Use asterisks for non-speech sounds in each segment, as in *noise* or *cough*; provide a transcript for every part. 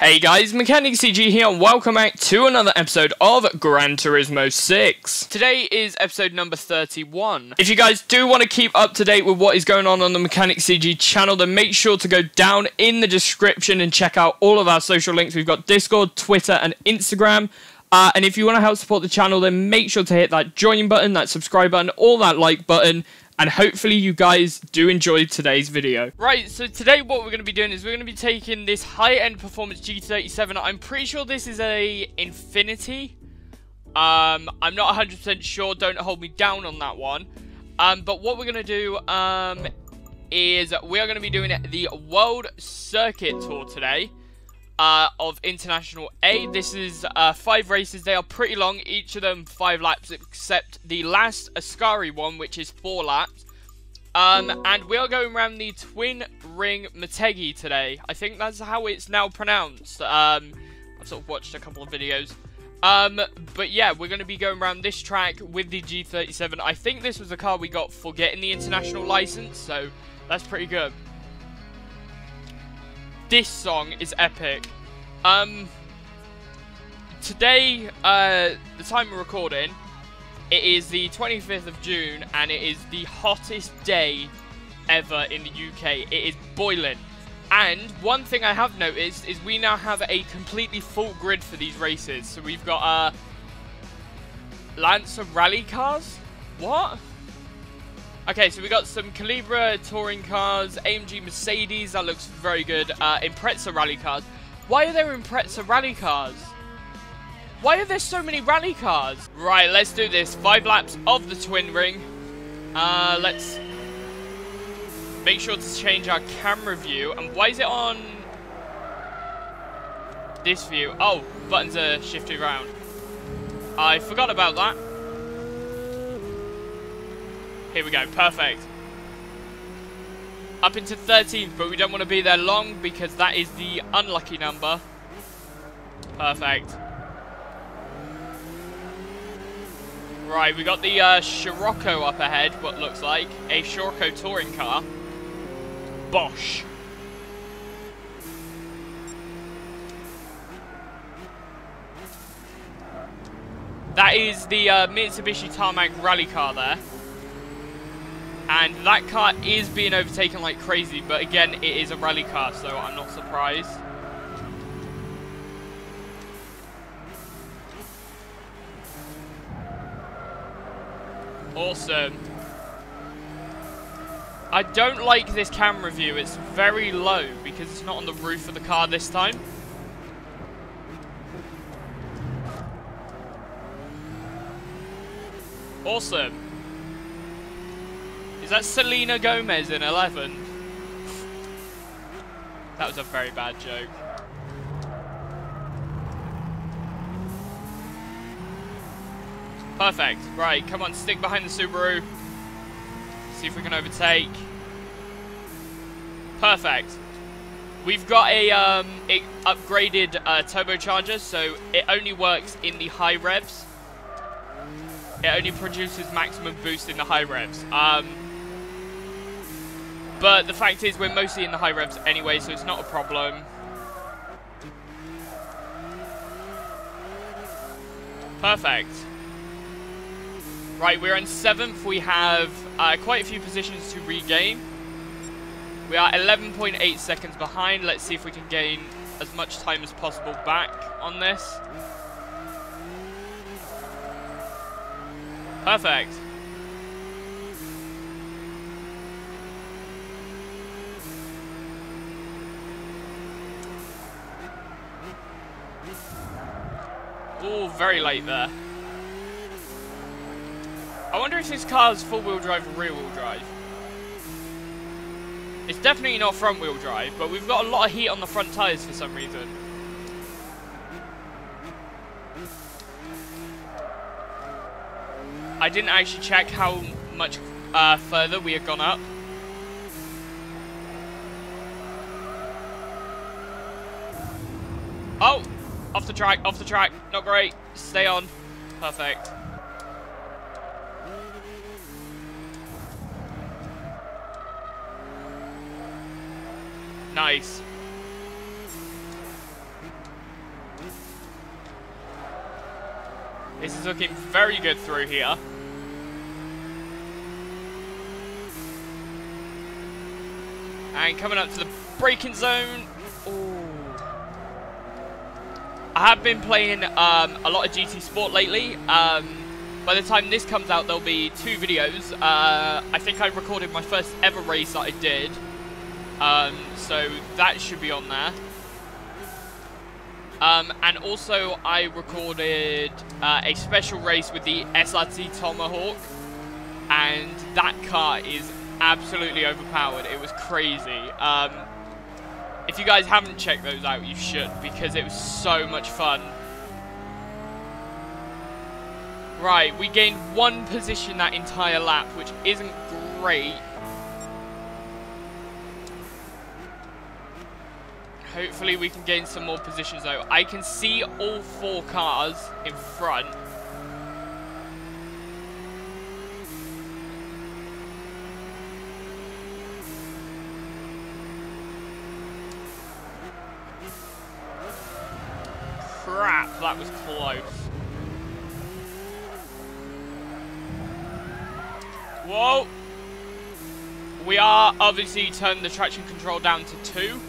Hey guys, Mechanic CG here, and welcome back to another episode of Gran Turismo 6. Today is episode number 31. If you guys do want to keep up to date with what is going on on the Mechanic CG channel, then make sure to go down in the description and check out all of our social links. We've got Discord, Twitter, and Instagram. Uh, and if you want to help support the channel, then make sure to hit that join button, that subscribe button, all that like button, and hopefully you guys do enjoy today's video. Right, so today what we're going to be doing is we're going to be taking this high-end performance GT37. I'm pretty sure this is a Infiniti. Um, I'm not 100% sure, don't hold me down on that one. Um, but what we're going to do um, is we are going to be doing the World Circuit Tour today uh, of International A. This is uh, five races. They are pretty long, each of them five laps, except the last Ascari one, which is four laps. Um, and we are going around the Twin Ring Motegi today. I think that's how it's now pronounced. Um, I've sort of watched a couple of videos. Um, but yeah, we're going to be going around this track with the G37. I think this was the car we got for getting the international license, so that's pretty good. This song is epic. Um, today, uh, the time we're recording, it is the 25th of June, and it is the hottest day ever in the UK. It is boiling. And one thing I have noticed is we now have a completely full grid for these races. So we've got uh, Lancer rally cars. What? Okay, so we got some Calibra touring cars, AMG Mercedes, that looks very good, uh, Impreza rally cars. Why are there Impreza rally cars? Why are there so many rally cars? Right, let's do this. Five laps of the twin ring. Uh, let's make sure to change our camera view. And why is it on this view? Oh, buttons are shifted around. I forgot about that. Here we go, perfect. Up into 13th, but we don't want to be there long because that is the unlucky number. Perfect. Right, we got the uh, Scirocco up ahead, what looks like. A Scirocco touring car. Bosch. That is the uh, Mitsubishi Tarmac rally car there. And that car is being overtaken like crazy, but again, it is a rally car, so I'm not surprised. Awesome. I don't like this camera view. It's very low because it's not on the roof of the car this time. Awesome. Is that Selena Gomez in 11? That was a very bad joke. Perfect. Right, come on, stick behind the Subaru. See if we can overtake. Perfect. We've got a, um, upgraded uh, turbocharger, so it only works in the high revs. It only produces maximum boost in the high revs. Um, but the fact is, we're mostly in the high revs anyway, so it's not a problem. Perfect. Right, we're in 7th. We have uh, quite a few positions to regain. We are 11.8 seconds behind. Let's see if we can gain as much time as possible back on this. Perfect. Oh, very late there. I wonder if this car's four-wheel drive or rear-wheel drive. It's definitely not front-wheel drive, but we've got a lot of heat on the front tyres for some reason. I didn't actually check how much uh, further we had gone up. Oh! Off the track, off the track. Not great. Stay on. Perfect. Nice. This is looking very good through here. And coming up to the braking zone, I have been playing um, a lot of GT Sport lately. Um, by the time this comes out, there'll be two videos. Uh, I think I recorded my first ever race that I did. Um, so that should be on there. Um, and also, I recorded uh, a special race with the SRT Tomahawk. And that car is absolutely overpowered. It was crazy. If you guys haven't checked those out, you should, because it was so much fun. Right, we gained one position that entire lap, which isn't great. Hopefully we can gain some more positions though. I can see all four cars in front. Crap, that was close. Whoa! We are obviously turning the traction control down to two.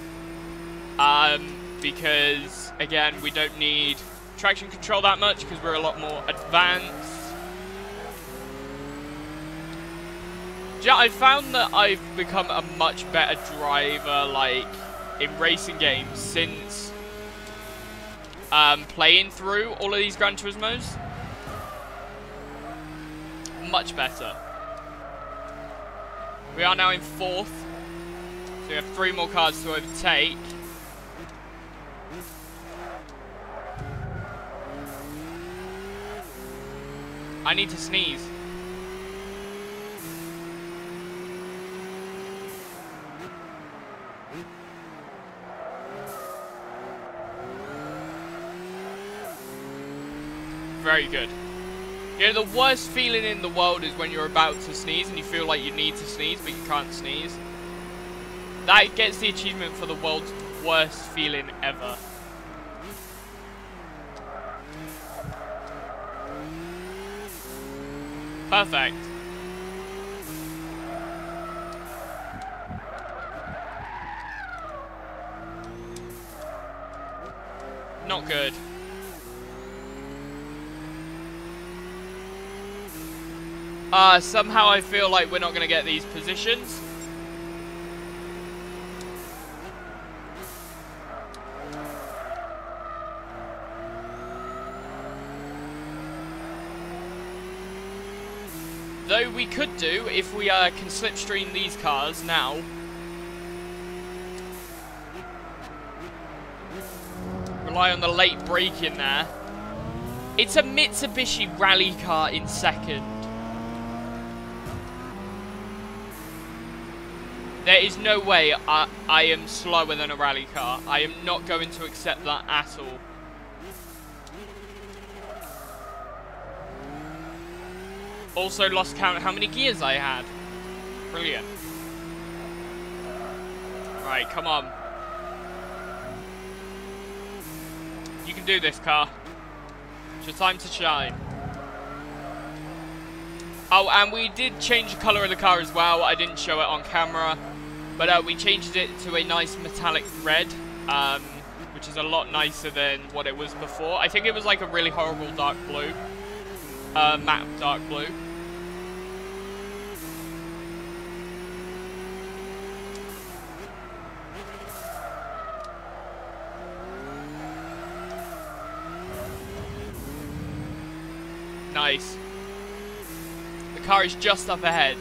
Um, because, again, we don't need traction control that much because we're a lot more advanced. Yeah, I found that I've become a much better driver, like, in racing games since um, playing through all of these Gran Turismos. Much better. We are now in fourth. So we have three more cars to overtake. I need to sneeze. Very good. You know, the worst feeling in the world is when you're about to sneeze and you feel like you need to sneeze, but you can't sneeze. That gets the achievement for the world's worst feeling ever. Perfect. Not good. Uh, somehow I feel like we're not going to get these positions. Though we could do, if we uh, can slipstream these cars now. Rely on the late break in there. It's a Mitsubishi rally car in second. There is no way I, I am slower than a rally car. I am not going to accept that at all. Also lost count how many gears I had. Brilliant. Right, come on. You can do this, car. It's your time to shine. Oh, and we did change the colour of the car as well. I didn't show it on camera. But uh, we changed it to a nice metallic red. Um, which is a lot nicer than what it was before. I think it was like a really horrible dark blue. Uh, matte dark blue. Nice. The car is just up ahead.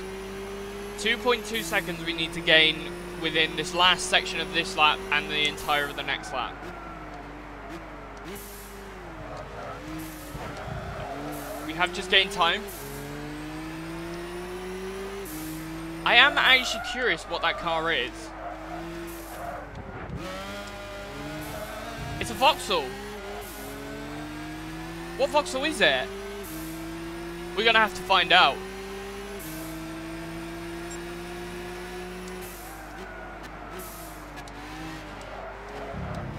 2.2 seconds we need to gain within this last section of this lap and the entire of the next lap. We have just gained time. I am actually curious what that car is. It's a Vauxhall. What Vauxhall is it? We're gonna have to find out.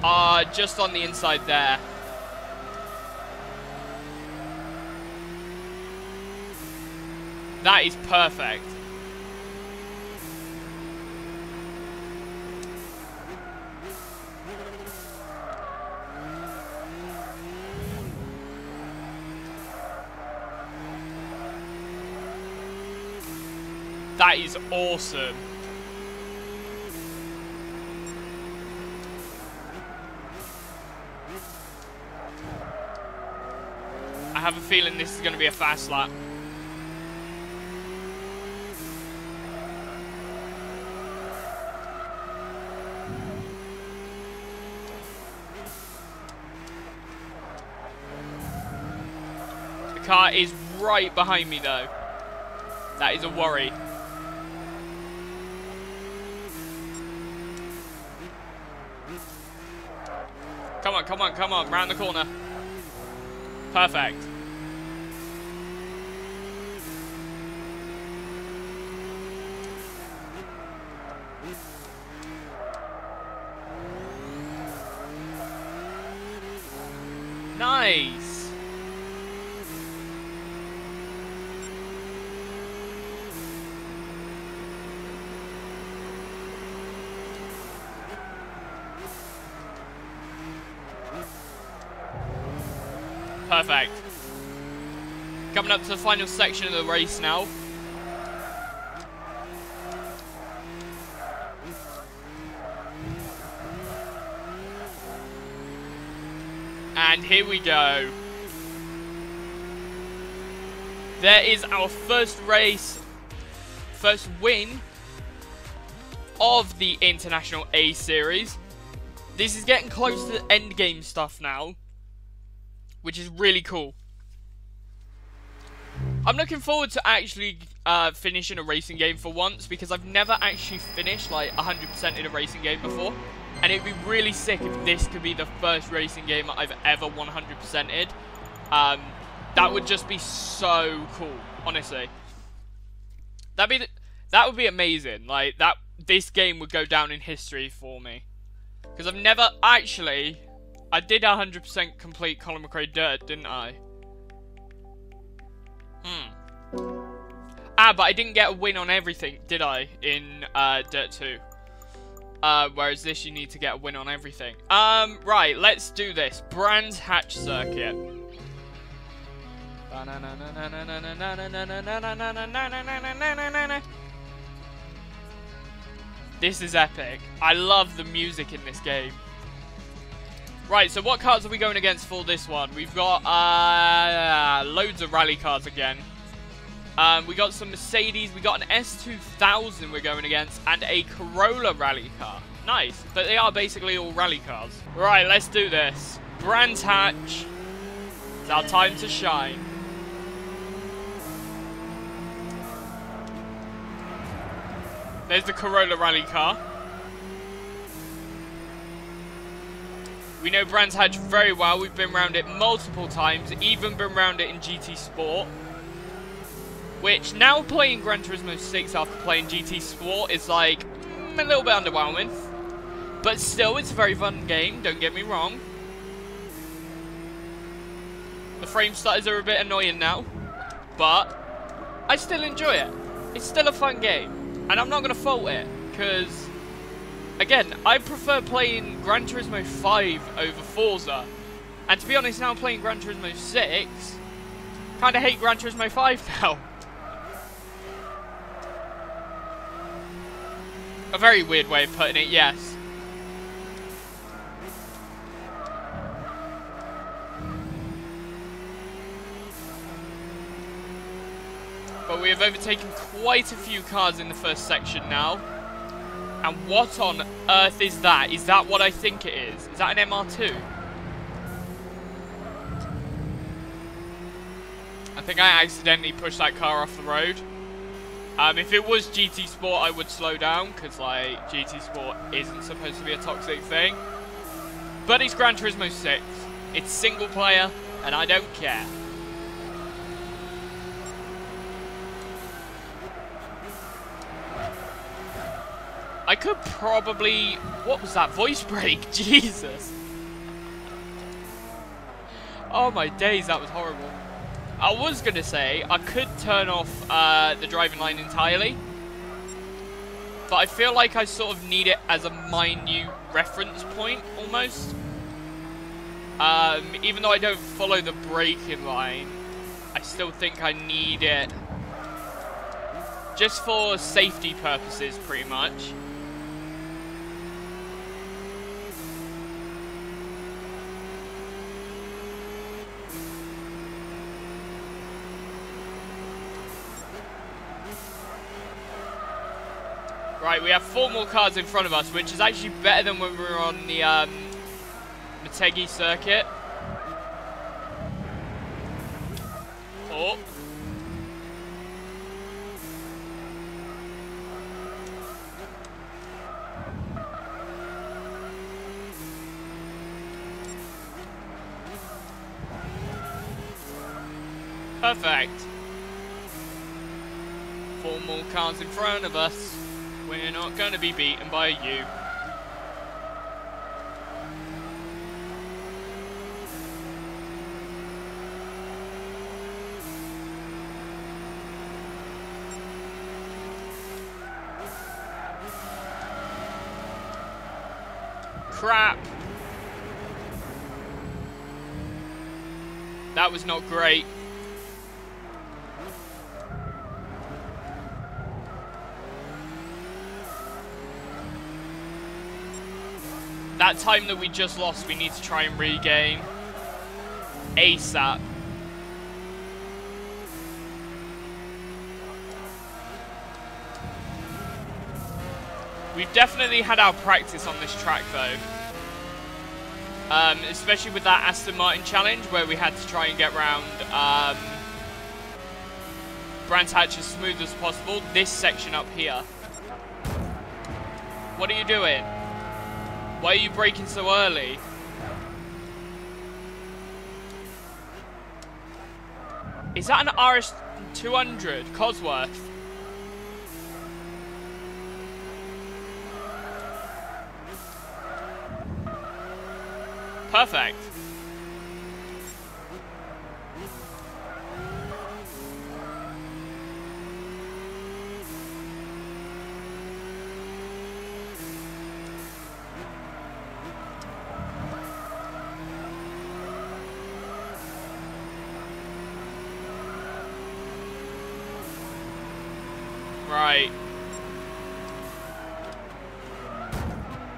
Uh, just on the inside there. That is perfect. That is awesome. I have a feeling this is going to be a fast lap. The car is right behind me though. That is a worry. Come on, come on, come on, round the corner. Perfect. Nice. Perfect. Coming up to the final section of the race now. And here we go. There is our first race, first win of the International A Series. This is getting close to the end game stuff now, which is really cool. I'm looking forward to actually uh, finishing a racing game for once because I've never actually finished like 100% in a racing game before. And it'd be really sick if this could be the first racing game I've ever 100%ed. Um, that would just be so cool, honestly. That'd be that would be amazing. Like that, this game would go down in history for me because I've never actually. I did 100% complete Colin McRae Dirt, didn't I? Hmm. Ah, but I didn't get a win on everything, did I? In uh, Dirt 2. Uh, whereas this, you need to get a win on everything. Um, right, let's do this. Brands Hatch Circuit. This is epic. I love the music in this game. Right, so what cars are we going against for this one? We've got uh, loads of rally cars again. Um, we got some Mercedes, we got an S2000 we're going against, and a Corolla rally car. Nice, but they are basically all rally cars. Right, let's do this. Brands Hatch. It's our time to shine. There's the Corolla rally car. We know Brands Hatch very well. We've been around it multiple times, even been around it in GT Sport. Which, now playing Gran Turismo 6 after playing GT Sport is like, a little bit underwhelming. But still, it's a very fun game, don't get me wrong. The frame stutters are a bit annoying now. But, I still enjoy it. It's still a fun game. And I'm not going to fault it, because, again, I prefer playing Gran Turismo 5 over Forza. And to be honest, now I'm playing Gran Turismo 6, kind of hate Gran Turismo 5 *laughs* now. A very weird way of putting it, yes. But we have overtaken quite a few cars in the first section now. And what on earth is that? Is that what I think it is? Is that an MR2? I think I accidentally pushed that car off the road. Um, if it was GT Sport, I would slow down, because, like, GT Sport isn't supposed to be a toxic thing. But it's Gran Turismo 6. It's single player, and I don't care. I could probably... What was that voice break? *laughs* Jesus. Oh my days, that was horrible. I was going to say I could turn off uh, the driving line entirely. But I feel like I sort of need it as a minute reference point, almost. Um, even though I don't follow the braking line, I still think I need it just for safety purposes, pretty much. Right, we have four more cars in front of us, which is actually better than when we were on the um, Motegi circuit. Oh. Perfect. Four more cars in front of us. Not going to be beaten by you. Crap. That was not great. That time that we just lost, we need to try and regain ASAP. We've definitely had our practice on this track though. Um, especially with that Aston Martin challenge where we had to try and get round um, Brands Hatch as smooth as possible. This section up here. What are you doing? Why are you braking so early? Is that an RS200 Cosworth? Perfect.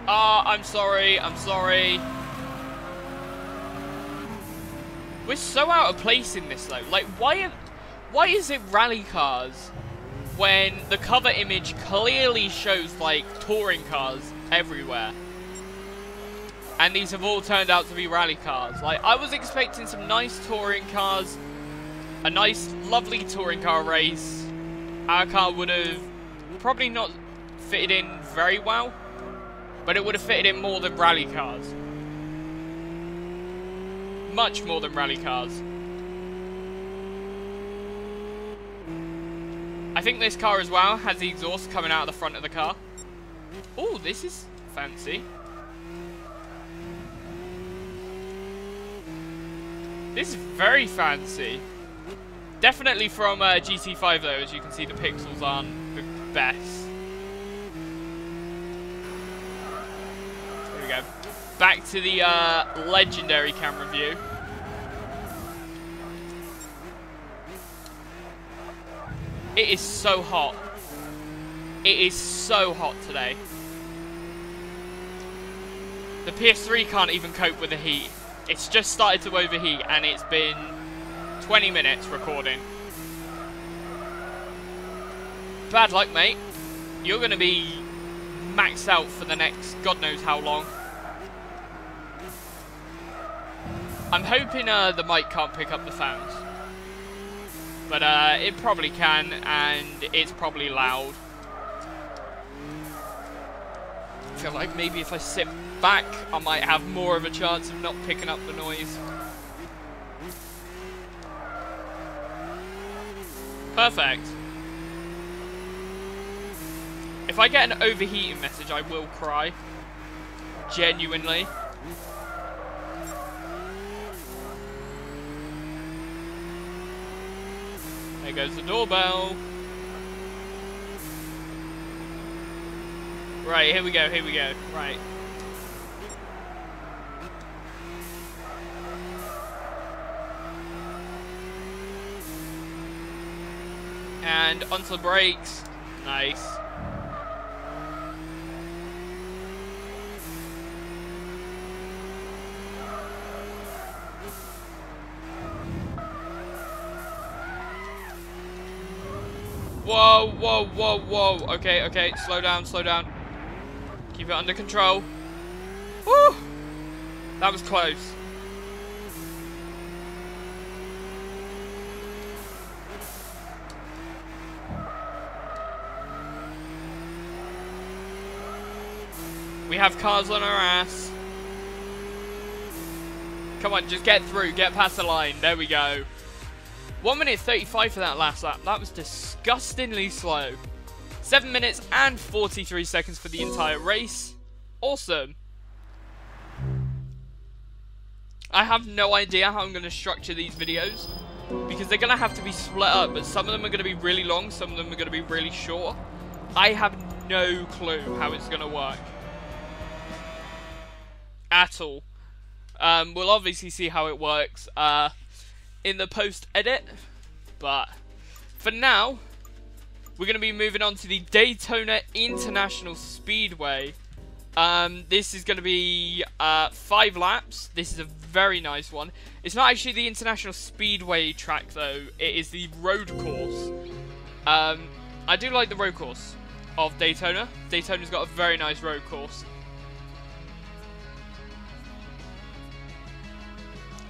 Ah, I'm sorry, I'm sorry. We're so out of place in this though. Like, why, why is it rally cars when the cover image clearly shows like touring cars everywhere? And these have all turned out to be rally cars. Like, I was expecting some nice touring cars, a nice, lovely touring car race, our car would have probably not fitted in very well, but it would have fitted in more than rally cars. Much more than rally cars. I think this car as well has the exhaust coming out of the front of the car. Oh, this is fancy. This is very fancy. Definitely from uh, GT5 though, as you can see the pixels aren't the best. Here we go. Back to the uh, legendary camera view. It is so hot. It is so hot today. The PS3 can't even cope with the heat. It's just started to overheat and it's been 20 minutes recording. Bad luck, mate. You're going to be maxed out for the next God knows how long. I'm hoping uh, the mic can't pick up the sounds. But uh, it probably can, and it's probably loud. I feel like maybe if I sit back, I might have more of a chance of not picking up the noise. Perfect. If I get an overheating message, I will cry. Genuinely. There goes the doorbell. Right, here we go, here we go. Right. And onto the brakes. Nice. Whoa, whoa, whoa, whoa. Okay, okay, slow down, slow down. Keep it under control. Woo! That was close. We have cars on our ass. Come on, just get through. Get past the line. There we go. 1 minute 35 for that last lap. That was disgustingly slow. 7 minutes and 43 seconds for the entire race. Awesome. I have no idea how I'm going to structure these videos. Because they're going to have to be split up. But some of them are going to be really long. Some of them are going to be really short. I have no clue how it's going to work at all. Um, we'll obviously see how it works uh, in the post edit, but for now, we're going to be moving on to the Daytona International Speedway. Um, this is going to be uh, five laps. This is a very nice one. It's not actually the International Speedway track, though. It is the road course. Um, I do like the road course of Daytona. Daytona's got a very nice road course.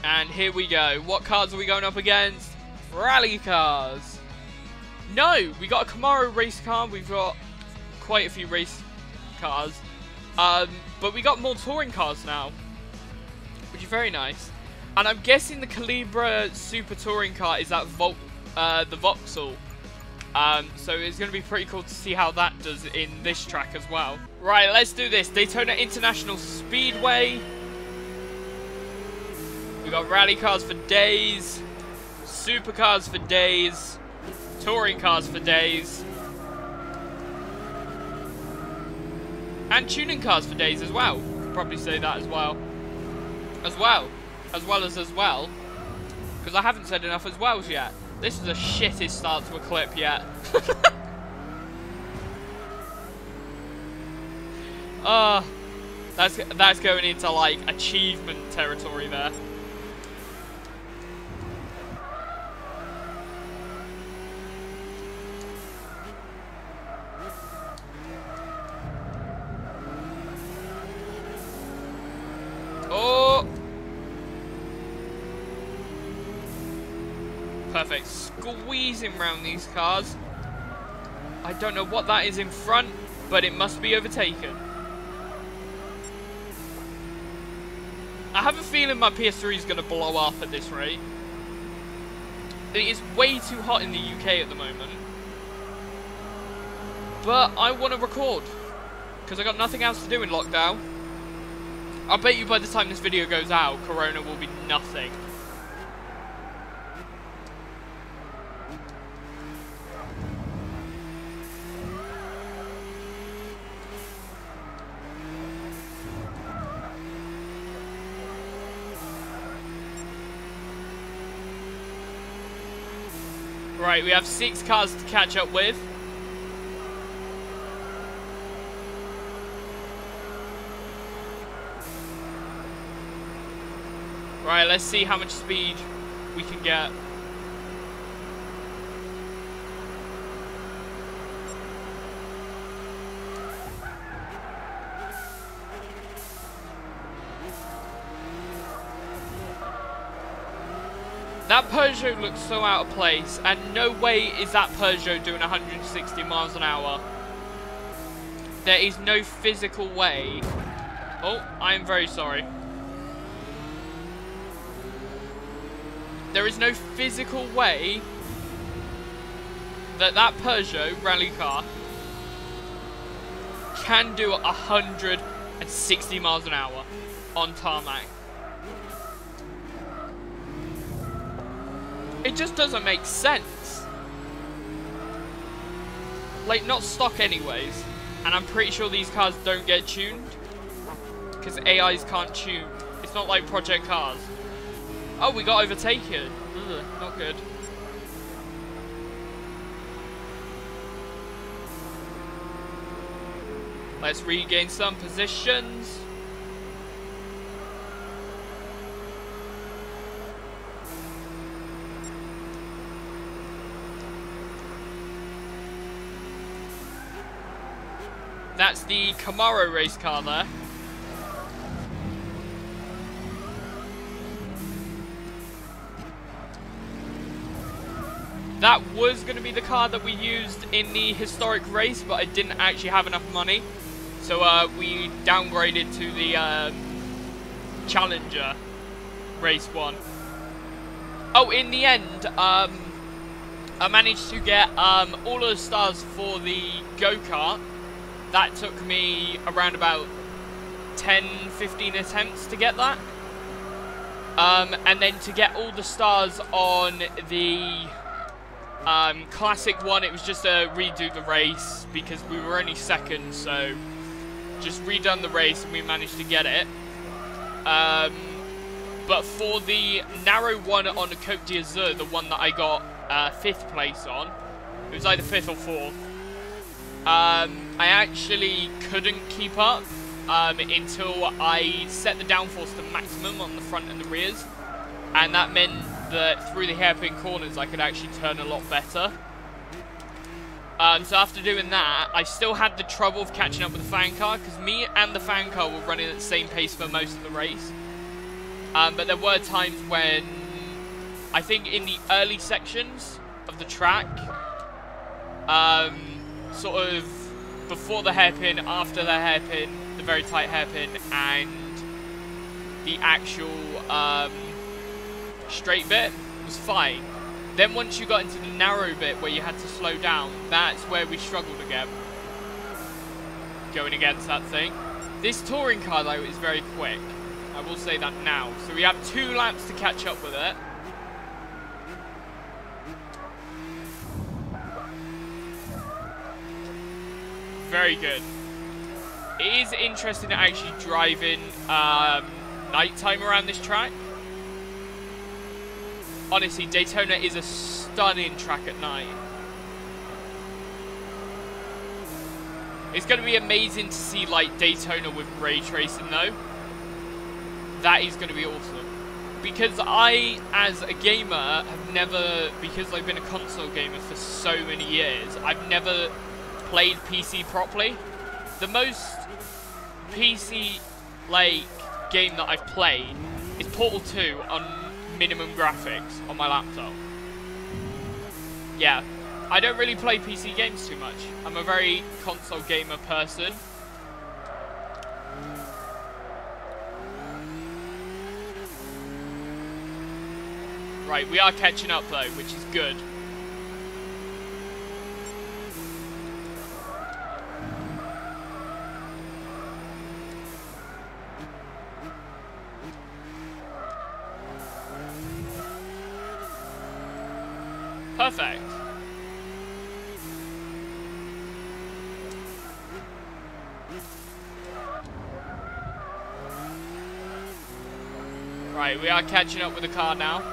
And here we go. What cars are we going up against? Rally cars. No, we got a Camaro race car. We've got quite a few race cars. Um, but we got more touring cars now. Which is very nice. And I'm guessing the Calibra Super Touring car is that Vol uh, the Vauxhall. Um, so it's going to be pretty cool to see how that does in this track as well. Right, let's do this. Daytona International Speedway. We got rally cars for days, supercars for days, touring cars for days, and tuning cars for days as well. Could probably say that as well. As well. As well as as well. Because I haven't said enough as wells yet. This is the shittest start to a clip yet. *laughs* Ah, uh, that's that's going into like achievement territory there. Around these cars. I don't know what that is in front, but it must be overtaken. I have a feeling my PS3 is going to blow up at this rate. It is way too hot in the UK at the moment. But I want to record. Because i got nothing else to do in lockdown. I bet you by the time this video goes out, Corona will be nothing. Right, we have six cars to catch up with. Right, let's see how much speed we can get. Peugeot looks so out of place, and no way is that Peugeot doing 160 miles an hour. There is no physical way. Oh, I am very sorry. There is no physical way that that Peugeot rally car can do 160 miles an hour on tarmac. It just doesn't make sense. like, not stock anyways. And I'm pretty sure these cars don't get tuned. Because AIs can't tune. It's not like Project Cars. Oh, we got overtaken. Ugh, not good. Let's regain some positions. The Camaro race car there. That was going to be the car that we used in the historic race, but I didn't actually have enough money. So uh, we downgraded to the uh, Challenger race one. Oh, in the end, um, I managed to get um, all of the stars for the go-kart. That took me around about 10, 15 attempts to get that. Um, and then to get all the stars on the um, classic one, it was just a redo the race because we were only second, so just redone the race and we managed to get it. Um, but for the narrow one on the Côte d'Azur, the one that I got uh, fifth place on, it was either fifth or fourth. Um, I actually couldn't keep up um, until I set the downforce to maximum on the front and the rears, and that meant that through the hairpin corners I could actually turn a lot better. Um, so after doing that, I still had the trouble of catching up with the fan car, because me and the fan car were running at the same pace for most of the race. Um, but there were times when, I think in the early sections of the track, um, sort of before the hairpin, after the hairpin, the very tight hairpin, and the actual um, straight bit was fine. Then once you got into the narrow bit where you had to slow down, that's where we struggled again. Going against that thing. This touring car though is very quick. I will say that now. So we have two laps to catch up with it. Very good. It is interesting to actually driving um, nighttime around this track honestly, Daytona is a stunning track at night. It's going to be amazing to see like Daytona with ray tracing though. That is going to be awesome. Because I, as a gamer, have never, because I've been a console gamer for so many years, I've never played PC properly. The most PC, like, game that I've played is Portal 2 on minimum graphics on my laptop. Yeah, I don't really play PC games too much. I'm a very console gamer person. Right, we are catching up though, which is good. Perfect. Catching up with the car now.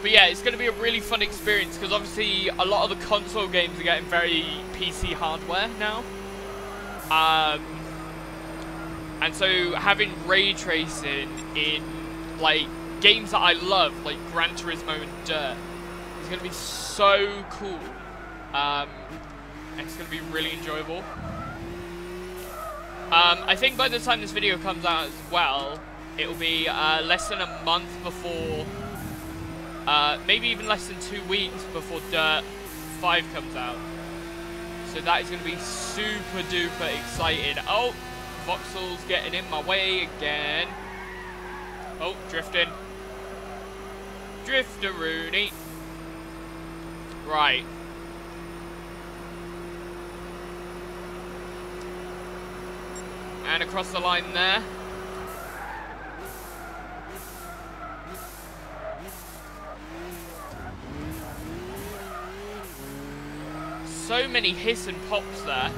But yeah, it's going to be a really fun experience because obviously a lot of the console games are getting very PC hardware now. Um, and so having ray tracing in like games that I love, like Gran Turismo and Dirt, is going to be so cool. Um, and it's going to be really enjoyable. Um, I think by the time this video comes out as well, it will be uh, less than a month before, uh, maybe even less than two weeks before Dirt 5 comes out. So that is going to be super duper excited. Oh, Vauxhall's getting in my way again. Oh, drifting. Drifter Rooney. Right. And across the line there. So many hiss and pops there.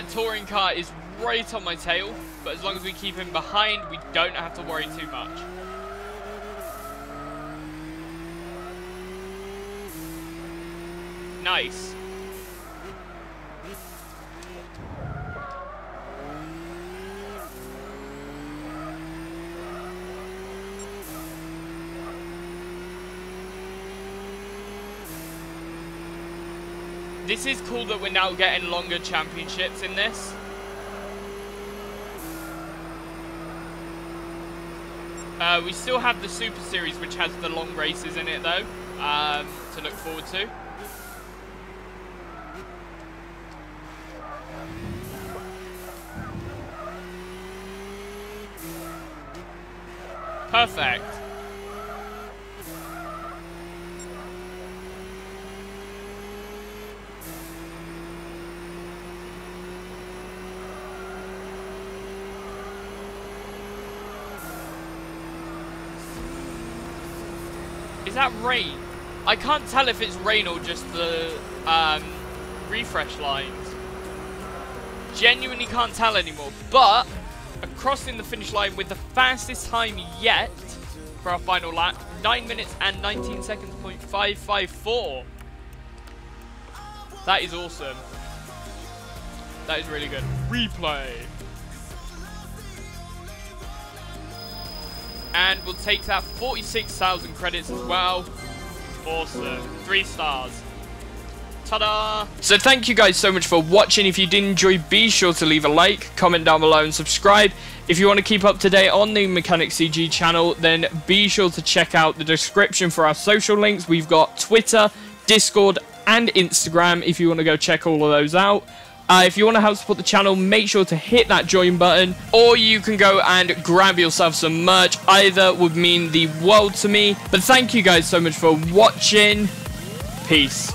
That touring car is right on my tail, but as long as we keep him behind, we don't have to worry too much. Nice. This is cool that we're now getting longer championships in this. Uh, we still have the Super Series, which has the long races in it, though, um, to look forward to. Perfect. Is that rain? I can't tell if it's rain or just the um, refresh lines. Genuinely can't tell anymore. But, crossing the finish line with the fastest time yet for our final lap. 9 minutes and 19 seconds, point five five four. That is awesome. That is really good. Replay. And we'll take that 46,000 credits as well. Awesome. Three stars. Ta-da! So thank you guys so much for watching. If you did enjoy, be sure to leave a like, comment down below, and subscribe. If you want to keep up to date on the Mechanic CG channel, then be sure to check out the description for our social links. We've got Twitter, Discord, and Instagram if you want to go check all of those out. Uh, if you want to help support the channel, make sure to hit that join button, or you can go and grab yourself some merch. Either would mean the world to me. But thank you guys so much for watching. Peace.